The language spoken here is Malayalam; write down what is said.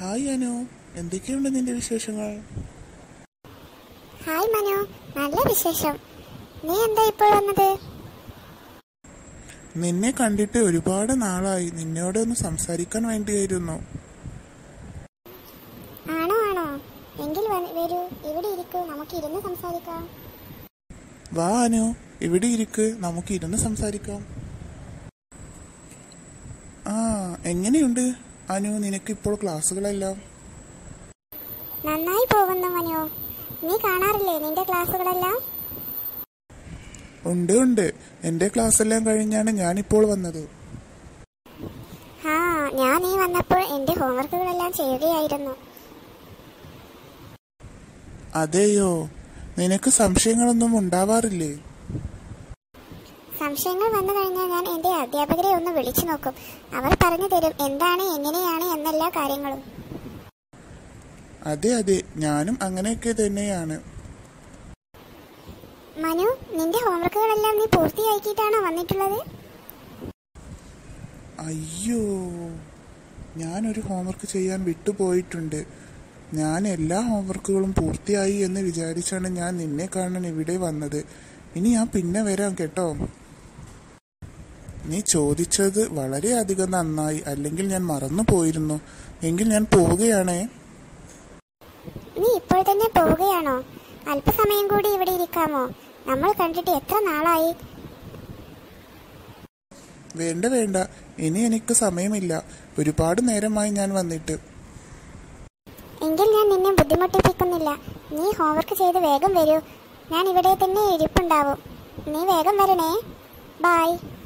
ഹായ് അനു എന്തൊക്കെയുണ്ട് നിന്റെ വിശേഷങ്ങൾ? ഹായ് മനു നല്ല വിശേഷം. നീ എന്താ ഇപ്പോൾ വന്നത്? നിന്നെ കണ്ടിട്ട് ഒരുപാട് നാളായി. നിന്നോട് ഒന്ന് സംസാരിക്കാൻ വേണ്ടിയായിരുന്നു. ആണോ ആണോ? എങ്കിൽ വരൂ. ഇവിടെ ഇരിക്കൂ. നമുക്ക് ഇരുന്ന് സംസാരിക്കാം. വാ അനു. ഇവിടെ ഇരിക്ക്. നമുക്ക് ഇരുന്ന് സംസാരിക്കാം. ആ എങ്ങനെയുണ്ട്? അനു നിനക്ക് ഇപ്പോൾ ക്ലാസ്സുകളെല്ലാം? നന്നായി പോകുന്നു മനു. നീ കാണാറില്ലേ നിന്റെ ക്ലാസ്സുകളെല്ലാം? ഉണ്ട് ഉണ്ട്. എന്റെ ക്ലാസ് എല്ലാം കഴിഞ്ഞാണ് ഞാനിപ്പോൾ വന്നത്. ആ ഞാൻ നീ വന്നപ്പോൾ എന്റെ ഹോംവർക്കുകളെല്ലാം ചെയ്യുകയായിരുന്നു. അതെയോ? നിനക്ക് സംശയങ്ങളൊന്നും ഉണ്ടാവാറില്ലേ? സംശയങ്ങൾ വന്നു കഴിഞ്ഞാൽ ഞാൻ എന്റെ അധ്യാപകരെ ഒന്ന് വിളിച്ചു നോക്കും. അവർ പറഞ്ഞു തരും എന്താണ് എങ്ങനെയാണ് എന്നെല്ലാ കാര്യങ്ങളും. അതെ അതെ. ഞാനും അങ്ങനെയൊക്കെ തന്നെയാണ്. മനു നിന്റെ ഹോംവർക്കുകളെല്ലാം നീ പൂർത്തിയാക്കിയിട്ടാണോ വന്നിട്ടുള്ളത്? അയ്യോ. ഞാനൊരു ഹോംവർക്ക് ചെയ്യാൻ വിട്ടുപോയിട്ടുണ്ട്. ഞാൻ എല്ലാ ഹോംവർക്കുകളും പൂർത്തിയായി എന്ന് വിചാരിച്ചാണ് ഞാൻ നിന്നെ കാണാൻ ഇവിടെ വന്നത്. ഇനി ഞാൻ പിന്നെ വരാം കേട്ടോ? നീ ചോദിച്ചത് വളരെയധികം നന്നായി അല്ലെങ്കിൽ ഞാൻ മറന്നു പോയിരുന്നു. എങ്കിൽ ഞാൻ പോവുകയാണേ. നീ ഇപ്പോൾ തന്നെ പോവുകയാണോ? അല്പസമയം കൂടി ഇവിടെ ഇരിക്കാമോ? നമ്മൾ കണ്ടിട്ട് എത്ര നാളായി? വേണ്ട വേണ്ട. ഇനി എനിക്ക് സമയമില്ല. ഒരുപാട് നേരമായി ഞാൻ വന്നിട്ട്. എങ്കിൽ ഞാൻ നിന്നെ ബുദ്ധിമുട്ടിപ്പിക്കുന്നില്ല. നീ ഹോംവർക്ക് ചെയ്ത് വേഗം വരൂ. ഞാൻ ഇവിടെ തന്നെ ഇരിപ്പുണ്ടാവും. നീ വേഗം വരണേ. ബായ്